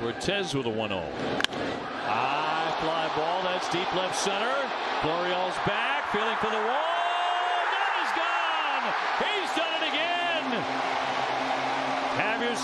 Cortes with a 1 0. High fly ball. That's deep left center. Florial's back. Feeling for the wall. That is gone. He's done it again. Have yourself.